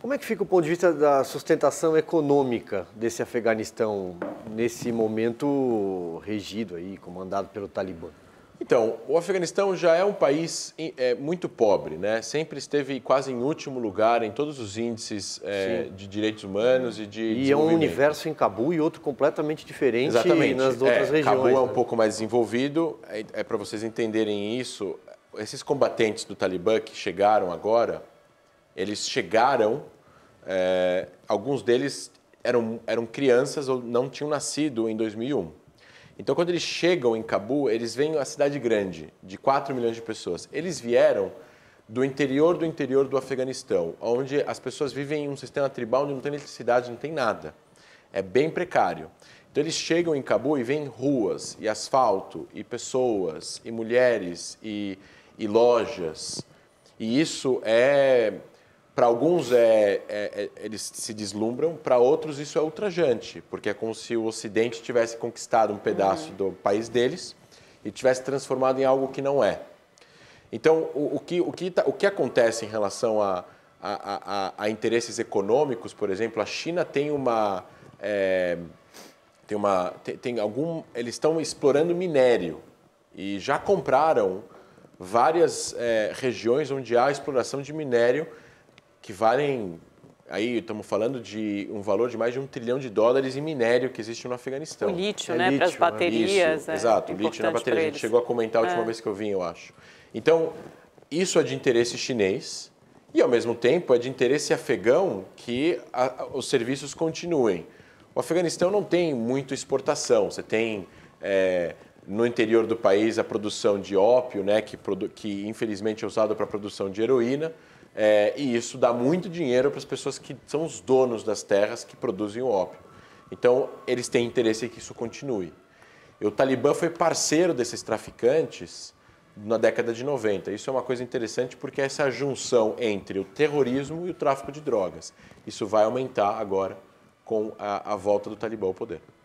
Como é que fica o ponto de vista da sustentação econômica desse Afeganistão nesse momento regido aí, comandado pelo Talibã? Então, o Afeganistão já é um país é, muito pobre, né? Sempre esteve quase em último lugar em todos os índices é, de direitos humanos e de E é um universo em Cabu e outro completamente diferente Exatamente. nas outras é, regiões. Cabu é um né? pouco mais desenvolvido. É, é para vocês entenderem isso. Esses combatentes do Talibã que chegaram agora, eles chegaram. É, alguns deles eram, eram crianças ou não tinham nascido em 2001. Então, quando eles chegam em Cabu, eles vêm a cidade grande, de 4 milhões de pessoas. Eles vieram do interior do interior do Afeganistão, onde as pessoas vivem em um sistema tribal onde não tem eletricidade, não tem nada. É bem precário. Então, eles chegam em Cabu e veem ruas, e asfalto, e pessoas, e mulheres, e, e lojas. E isso é para alguns é, é, é, eles se deslumbram, para outros isso é ultrajante, porque é como se o Ocidente tivesse conquistado um pedaço uhum. do país deles e tivesse transformado em algo que não é. Então, o, o que, o, que, tá, o que acontece em relação a, a, a, a, interesses econômicos, por exemplo, a China tem uma. É, tem uma tem, tem algum, eles estão explorando minério e já compraram várias é, regiões onde há exploração de minério que valem aí estamos falando de um valor de mais de um trilhão de dólares em minério que existe no Afeganistão. O lítio, é né, para as baterias. Isso, é exato, o lítio na bateria. A gente chegou a comentar a última é. vez que eu vim, eu acho. Então, isso é de interesse chinês e, ao mesmo tempo, é de interesse afegão que a, os serviços continuem. O Afeganistão não tem muito exportação. Você tem é, no interior do país a produção de ópio, né, que, que infelizmente é usado para a produção de heroína. É, e isso dá muito dinheiro para as pessoas que são os donos das terras que produzem o ópio. Então, eles têm interesse em que isso continue. E o Talibã foi parceiro desses traficantes na década de 90. Isso é uma coisa interessante porque essa junção entre o terrorismo e o tráfico de drogas. Isso vai aumentar agora com a, a volta do Talibã ao poder.